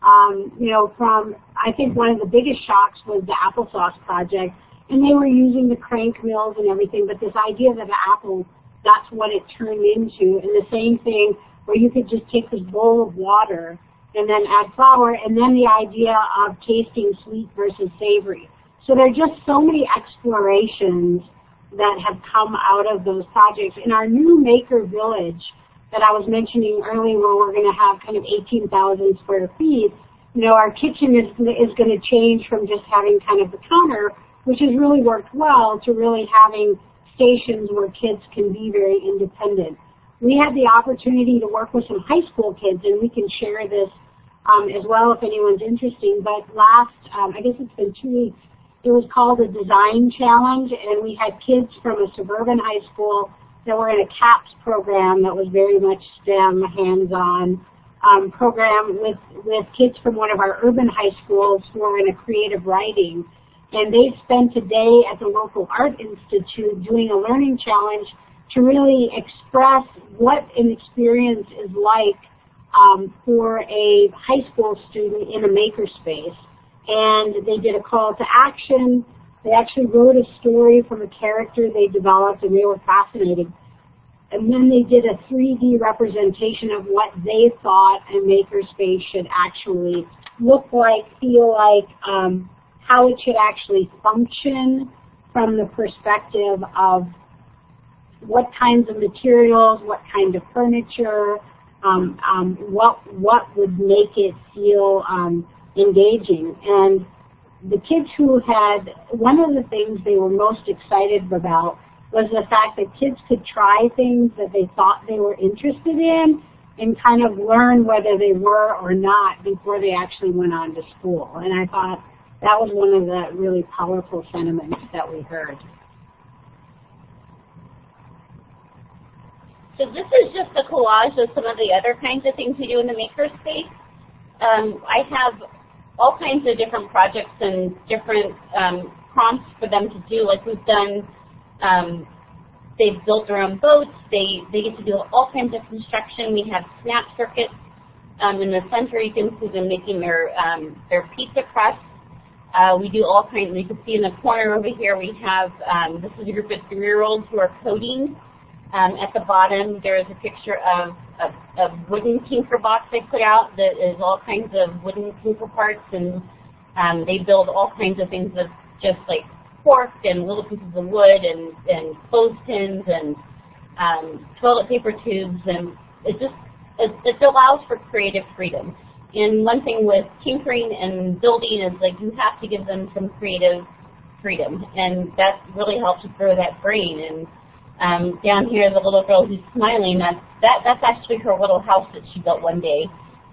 Um, you know, from, I think one of the biggest shocks was the applesauce project, and they were using the crank mills and everything, but this idea that apple, that's what it turned into, and the same thing where you could just take this bowl of water and then add flour, and then the idea of tasting sweet versus savory. So there are just so many explorations that have come out of those projects. In our new maker village that I was mentioning earlier where we're going to have kind of 18,000 square feet, you know, our kitchen is, is going to change from just having kind of the counter, which has really worked well, to really having stations where kids can be very independent. We had the opportunity to work with some high school kids, and we can share this um, as well if anyone's interested. But last, um, I guess it's been two weeks, it was called a design challenge, and we had kids from a suburban high school that were in a CAPS program that was very much STEM, hands-on um, program with, with kids from one of our urban high schools who were in a creative writing. And they spent a day at the local art institute doing a learning challenge to really express what an experience is like um, for a high school student in a makerspace and they did a call to action. They actually wrote a story from a character they developed, and they were fascinated. And then they did a 3D representation of what they thought a makerspace should actually look like, feel like, um, how it should actually function from the perspective of what kinds of materials, what kind of furniture, um, um, what what would make it feel um, engaging. And the kids who had, one of the things they were most excited about was the fact that kids could try things that they thought they were interested in and kind of learn whether they were or not before they actually went on to school. And I thought that was one of the really powerful sentiments that we heard. So this is just a collage of some of the other kinds of things we do in the makerspace. Um, I have all kinds of different projects and different um, prompts for them to do. Like we've done, um, they've built their own boats. They they get to do all kinds of construction. We have snap circuits um, in the center. You can see them making their um, their pizza crust. Uh, we do all kinds. You can see in the corner over here we have um, this is a group of three-year-olds who are coding. Um, at the bottom, there is a picture of a, a wooden tinker box they put out that is all kinds of wooden tinker parts, and um, they build all kinds of things with just like cork and little pieces of wood and, and clothespins and um, toilet paper tubes, and it just it, it allows for creative freedom. And one thing with tinkering and building is like you have to give them some creative freedom, and that really helps grow that brain and Um, down here, the little girl who's smiling, that's, that, that's actually her little house that she built one day.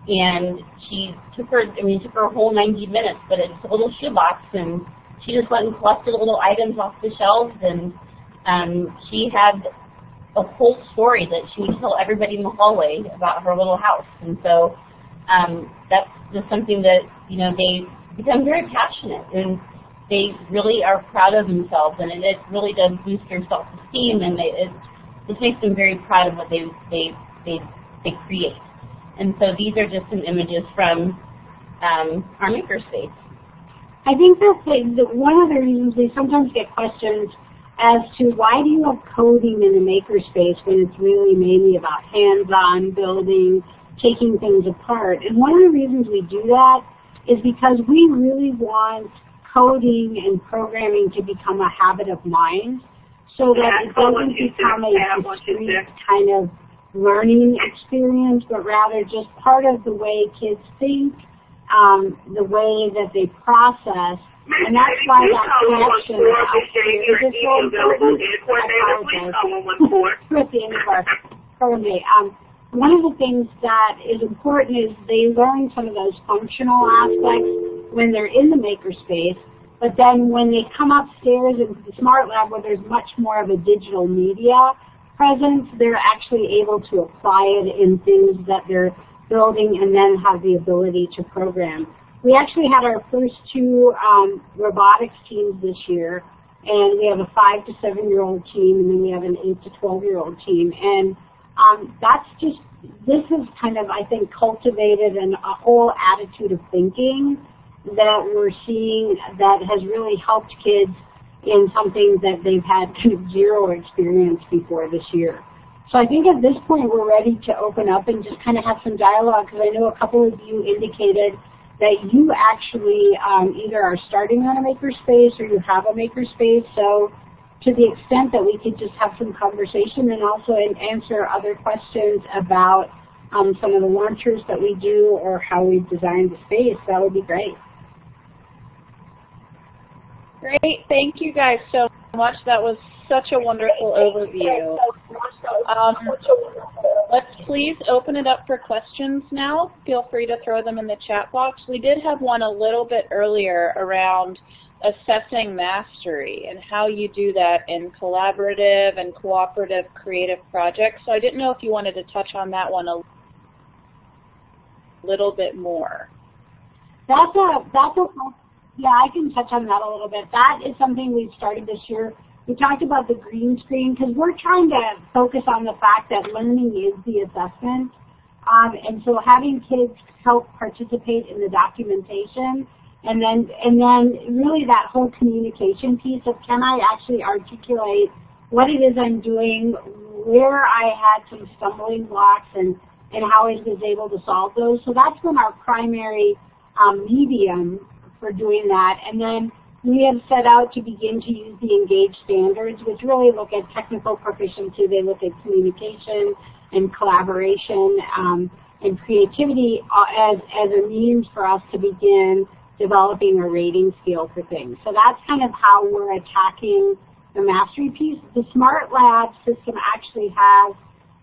And she took her, I mean, took her a whole 90 minutes, but it's a little shoebox, and she just went and collected little items off the shelves, and um, she had a whole story that she would tell everybody in the hallway about her little house. And so um, that's just something that, you know, they become very passionate and they really are proud of themselves and it, it really does boost their self-esteem and they, it just makes them very proud of what they, they, they, they create. And so these are just some images from um, our makerspace. I think that one of the reasons we sometimes get questions as to why do you have coding in the makerspace when it's really mainly about hands-on building, taking things apart. And one of the reasons we do that is because we really want coding and programming to become a habit of mind so that it doesn't become a discrete kind of learning experience, but rather just part of the way kids think, um, the way that they process, and that's why that connection is so important. I apologize. We're at the end of our program day. Um, one of the things that is important is they learn some of those functional aspects when they're in the makerspace, but then when they come upstairs into the Smart Lab where there's much more of a digital media presence, they're actually able to apply it in things that they're building and then have the ability to program. We actually had our first two um, robotics teams this year, and we have a five to seven year old team, and then we have an eight to twelve year old team, and um, that's just this is kind of I think cultivated an, a whole attitude of thinking that we're seeing that has really helped kids in something that they've had kind of zero experience before this year. So I think at this point we're ready to open up and just kind of have some dialogue because I know a couple of you indicated that you actually um, either are starting on a makerspace or you have a makerspace. So to the extent that we could just have some conversation and also answer other questions about um, some of the launchers that we do or how we've designed the space, that would be great. Great. Thank you guys so much. That was such a wonderful overview. Um, let's please open it up for questions now. Feel free to throw them in the chat box. We did have one a little bit earlier around assessing mastery and how you do that in collaborative and cooperative creative projects. So I didn't know if you wanted to touch on that one a little bit more. That's a that's a yeah, I can touch on that a little bit. That is something we've started this year. We talked about the green screen because we're trying to focus on the fact that learning is the assessment. Um, and so having kids help participate in the documentation and then and then really that whole communication piece of can I actually articulate what it is I'm doing, where I had some stumbling blocks and, and how I was able to solve those. So that's been our primary um, medium for doing that. And then we have set out to begin to use the ENGAGE standards, which really look at technical proficiency. They look at communication and collaboration um, and creativity uh, as, as a means for us to begin developing a rating scale for things. So that's kind of how we're attacking the mastery piece. The Smart Lab system actually has,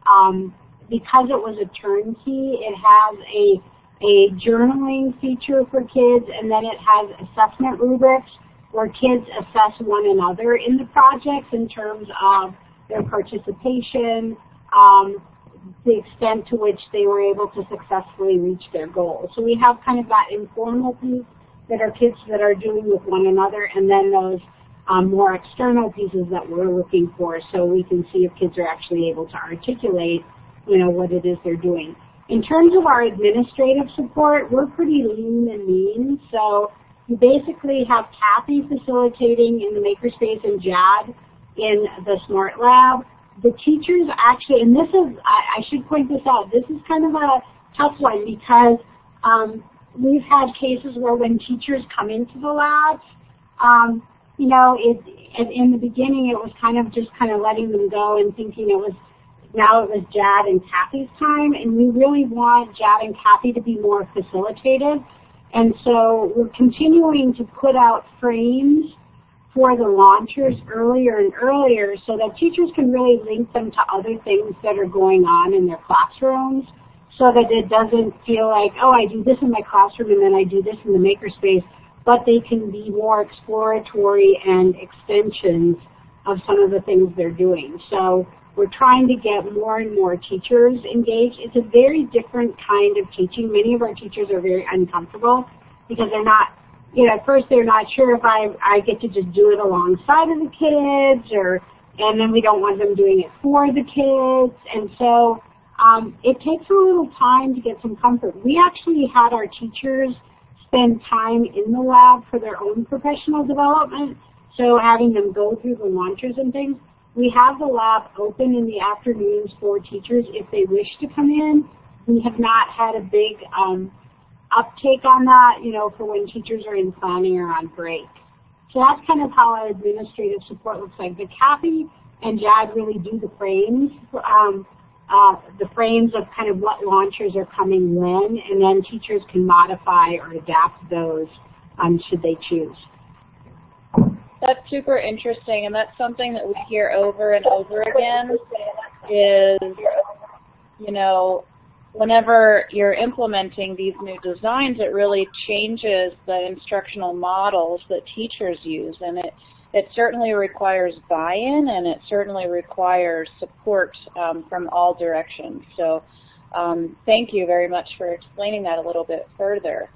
um, because it was a turnkey, it has a a journaling feature for kids, and then it has assessment rubrics where kids assess one another in the projects in terms of their participation, um, the extent to which they were able to successfully reach their goals. So we have kind of that informal piece that are kids that are doing with one another, and then those um, more external pieces that we're looking for so we can see if kids are actually able to articulate, you know, what it is they're doing. In terms of our administrative support, we're pretty lean and mean. So you basically have Kathy facilitating in the Makerspace and Jad in the Smart Lab. The teachers actually, and this is, I, I should point this out, this is kind of a tough one because um, we've had cases where when teachers come into the labs, um, you know, it, in the beginning it was kind of just kind of letting them go and thinking it was now it was Jad and Kathy's time, and we really want Jad and Kathy to be more facilitative. And so we're continuing to put out frames for the launchers earlier and earlier so that teachers can really link them to other things that are going on in their classrooms so that it doesn't feel like, oh, I do this in my classroom and then I do this in the makerspace, but they can be more exploratory and extensions of some of the things they're doing. So we're trying to get more and more teachers engaged. It's a very different kind of teaching. Many of our teachers are very uncomfortable because they're not, you know, at first they're not sure if I, I get to just do it alongside of the kids or, and then we don't want them doing it for the kids. And so um, it takes a little time to get some comfort. We actually had our teachers spend time in the lab for their own professional development. So having them go through the launchers and things. We have the lab open in the afternoons for teachers if they wish to come in. We have not had a big um, uptake on that, you know, for when teachers are in planning or on break. So that's kind of how our administrative support looks like. But Kathy and Jad really do the frames, um, uh, the frames of kind of what launchers are coming when, and then teachers can modify or adapt those um, should they choose. That's super interesting, and that's something that we hear over and over again is, you know, whenever you're implementing these new designs, it really changes the instructional models that teachers use, and it, it certainly requires buy-in, and it certainly requires support um, from all directions. So um, thank you very much for explaining that a little bit further.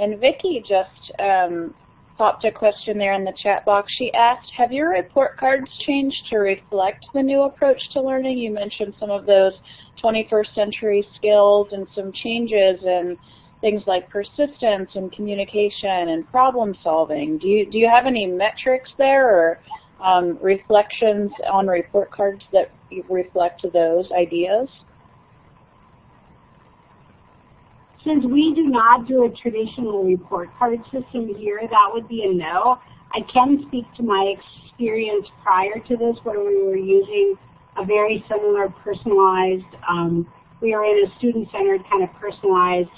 And Vicki just um, popped a question there in the chat box. She asked, have your report cards changed to reflect the new approach to learning? You mentioned some of those 21st century skills and some changes in things like persistence and communication and problem solving. Do you, do you have any metrics there or um, reflections on report cards that reflect those ideas? Since we do not do a traditional report card system here, that would be a no. I can speak to my experience prior to this where we were using a very similar personalized, um, we were in a student-centered kind of personalized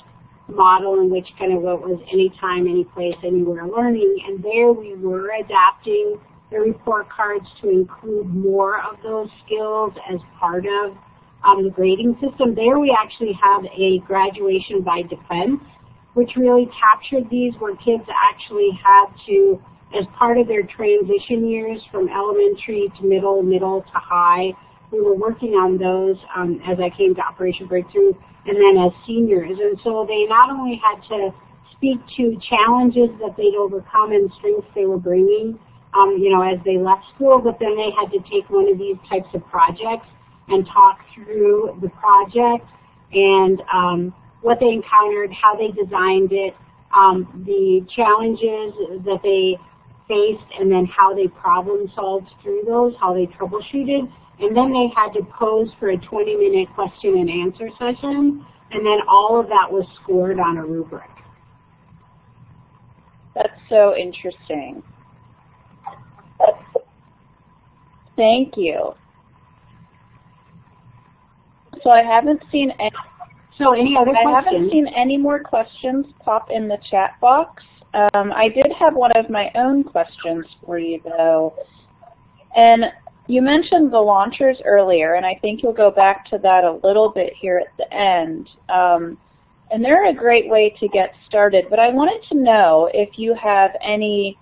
model in which kind of what was anytime, any place, anywhere learning. And there we were adapting the report cards to include more of those skills as part of um, the grading system. There we actually have a graduation by defense, which really captured these where kids actually had to, as part of their transition years from elementary to middle, middle to high, we were working on those um, as I came to Operation Breakthrough and then as seniors. And so they not only had to speak to challenges that they'd overcome and strengths they were bringing, um, you know, as they left school, but then they had to take one of these types of projects and talk through the project and um, what they encountered, how they designed it, um, the challenges that they faced, and then how they problem solved through those, how they troubleshooted. And then they had to pose for a 20-minute question and answer session, and then all of that was scored on a rubric. That's so interesting. Thank you. So I haven't seen any. So any other I questions? haven't seen any more questions pop in the chat box. Um, I did have one of my own questions for you though, and you mentioned the launchers earlier, and I think you'll go back to that a little bit here at the end. Um, and they're a great way to get started, but I wanted to know if you have any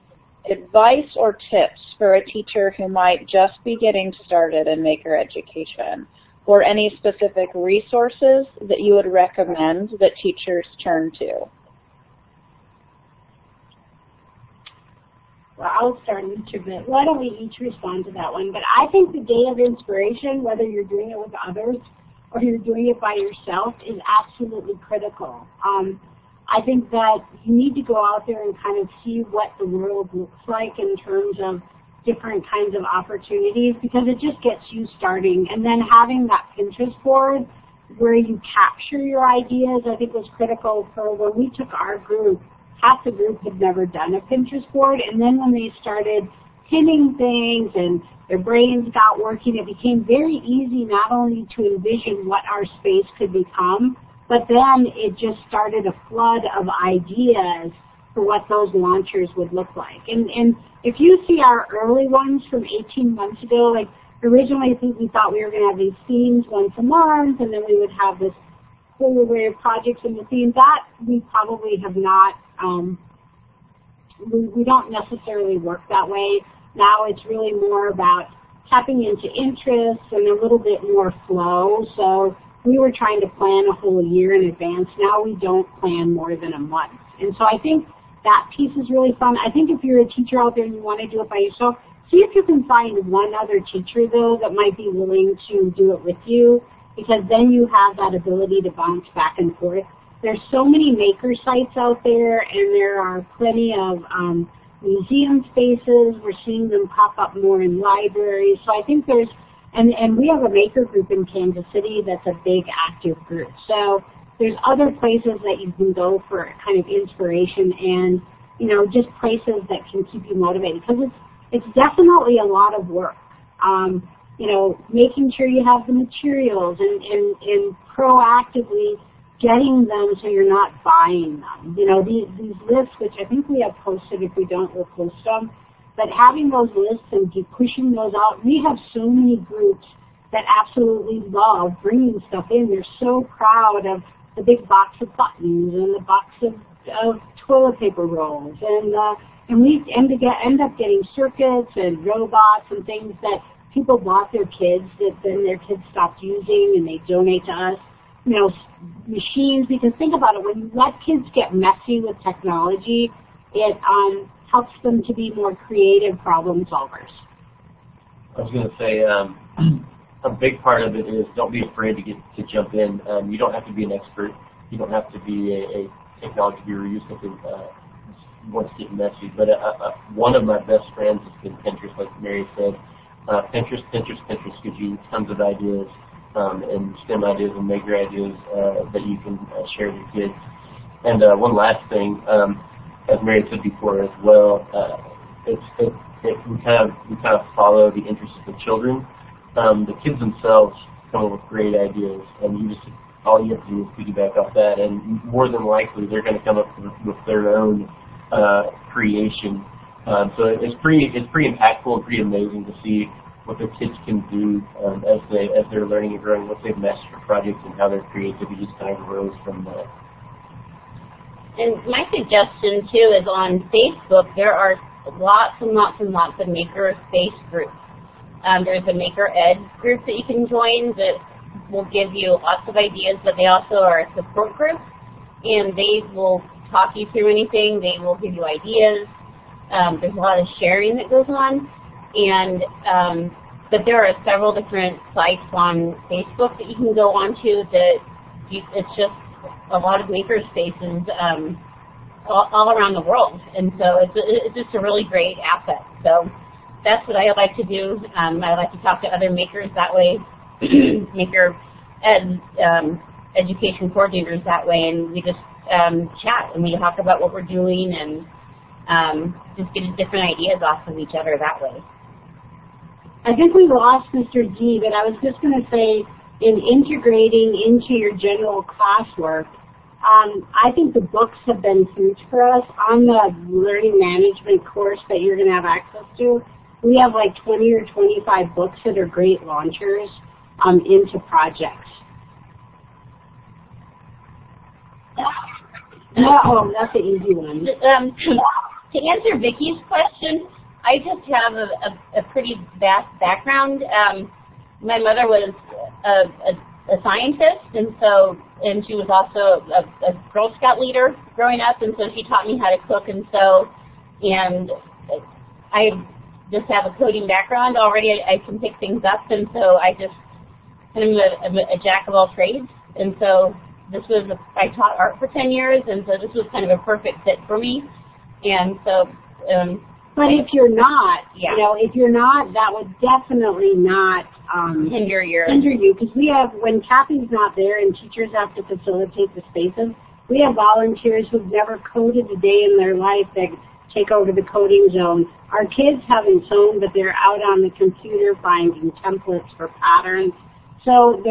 advice or tips for a teacher who might just be getting started in maker education or any specific resources that you would recommend that teachers turn to? Well, I'll start each of it. Why don't we each respond to that one? But I think the day of inspiration, whether you're doing it with others or you're doing it by yourself, is absolutely critical. Um, I think that you need to go out there and kind of see what the world looks like in terms of different kinds of opportunities because it just gets you starting. And then having that Pinterest board where you capture your ideas, I think was critical for when we took our group. Half the group had never done a Pinterest board, and then when they started pinning things and their brains got working, it became very easy not only to envision what our space could become, but then it just started a flood of ideas for what those launchers would look like. And, and if you see our early ones from 18 months ago, like originally I think we thought we were going to have these themes once a month, and then we would have this whole array of projects in the theme. That we probably have not, um, we, we don't necessarily work that way. Now it's really more about tapping into interests and a little bit more flow. So we were trying to plan a whole year in advance. Now we don't plan more than a month. And so I think that piece is really fun. I think if you're a teacher out there and you want to do it by yourself, see if you can find one other teacher though that might be willing to do it with you because then you have that ability to bounce back and forth. There's so many maker sites out there and there are plenty of um, museum spaces. We're seeing them pop up more in libraries. So I think there's, and, and we have a maker group in Kansas City that's a big active group. So there's other places that you can go for kind of inspiration and, you know, just places that can keep you motivated because it's, it's definitely a lot of work. Um, you know, making sure you have the materials and, and, and proactively getting them so you're not buying them. You know, these, these lists, which I think we have posted, if we don't, we'll post them. But having those lists and pushing those out, we have so many groups that absolutely love bringing stuff in. They're so proud of the big box of buttons and the box of, of toilet paper rolls and uh, and we end, to get, end up getting circuits and robots and things that people bought their kids that then their kids stopped using and they donate to us. You know, machines, because think about it, when you let kids get messy with technology, it um, helps them to be more creative problem solvers. I was going to say, um, a big part of it is don't be afraid to get to jump in. Um, you don't have to be an expert. You don't have to be a, a technology guru. You simply uh, want to get messy. But uh, uh, one of my best friends has been Pinterest, like Mary said. Uh, Pinterest, Pinterest, Pinterest gives you tons of ideas um, and STEM ideas and maker ideas uh, that you can uh, share with your kids. And uh, one last thing, um, as Mary said before as well, uh, it's it, it, we kind of we kind of follow the interests of the children. Um, the kids themselves come up with great ideas, and you just all you have to do is piggyback off that, and more than likely they're going to come up with, with their own uh, creation. Um, so it's pretty it's pretty impactful and pretty amazing to see what the kids can do um, as they as they're learning and growing, what they've mastered projects, and how their creativity just kind of grows from that. And my suggestion too is on Facebook there are lots and lots and lots of maker space groups. Um, there's a Maker Ed group that you can join that will give you lots of ideas, but they also are a support group, and they will talk you through anything. They will give you ideas. Um, there's a lot of sharing that goes on, and um, but there are several different sites on Facebook that you can go onto that you, it's just a lot of maker spaces um, all, all around the world, and so it's, it's just a really great asset. So that's what I like to do. Um, I like to talk to other makers that way, maker ed, um, education coordinators that way, and we just um, chat and we talk about what we're doing and um, just get different ideas off of each other that way. I think we lost Mr. G, but I was just going to say in integrating into your general classwork, um, I think the books have been huge for us. On the learning management course that you're going to have access to, we have like 20 or 25 books that are great launchers um, into projects. Oh, that's an easy one. Um, to answer Vicky's question, I just have a, a, a pretty vast background. Um, my mother was a, a, a scientist, and so and she was also a, a Girl Scout leader growing up, and so she taught me how to cook and sew. And I just have a coding background already. I, I can pick things up, and so I just kind of a, a, a jack of all trades. And so this was a, I taught art for 10 years, and so this was kind of a perfect fit for me. And so. Um, but if you're not, yeah. you know, if you're not, that would definitely not um, hinder your hinder you because we have when Kathy's not there and teachers have to facilitate the spaces. We have volunteers who've never coded a day in their life that take over the coding zone. Our kids haven't sewn, but they're out on the computer finding templates for patterns. So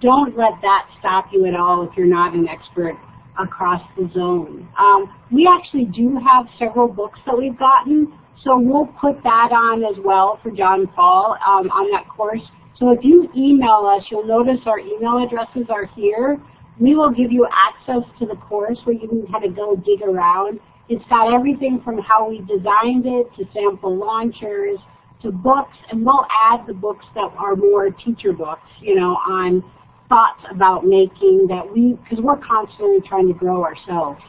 don't let that stop you at all if you're not an expert across the zone. Um, we actually do have several books that we've gotten, so we'll put that on as well for John Paul um, on that course. So if you email us, you'll notice our email addresses are here. We will give you access to the course where you can kind of go dig around. It's got everything from how we designed it to sample launchers to books, and we'll add the books that are more teacher books, you know, on thoughts about making that we, because we're constantly trying to grow ourselves.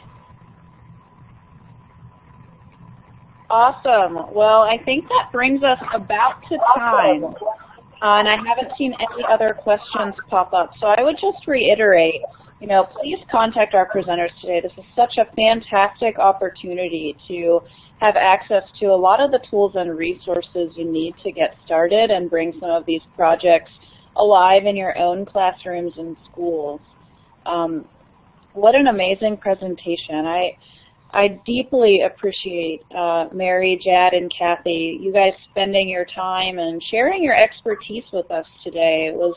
Awesome. Well, I think that brings us about to time. Uh, and I haven't seen any other questions pop up. So I would just reiterate, you know, please contact our presenters today. This is such a fantastic opportunity to have access to a lot of the tools and resources you need to get started and bring some of these projects alive in your own classrooms and schools. Um, what an amazing presentation. I I deeply appreciate uh, Mary, Jad, and Kathy, you guys spending your time and sharing your expertise with us today. It was,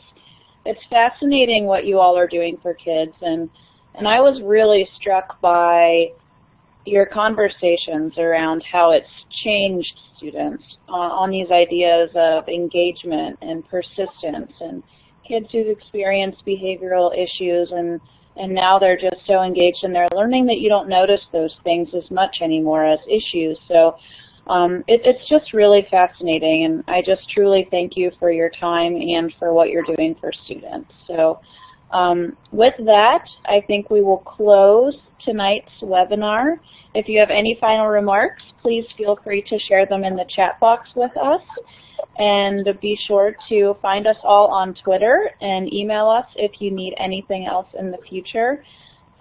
it's fascinating what you all are doing for kids, and and I was really struck by your conversations around how it's changed students on, on these ideas of engagement and persistence, and kids who've experienced behavioral issues and and now they're just so engaged in their learning that you don't notice those things as much anymore as issues. So um, it, it's just really fascinating, and I just truly thank you for your time and for what you're doing for students. So um, with that, I think we will close tonight's webinar. If you have any final remarks, please feel free to share them in the chat box with us. And be sure to find us all on Twitter and email us if you need anything else in the future.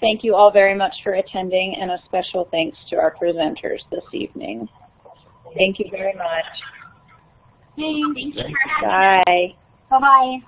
Thank you all very much for attending and a special thanks to our presenters this evening. Thank you very much. Thank you Bye. Bye-bye.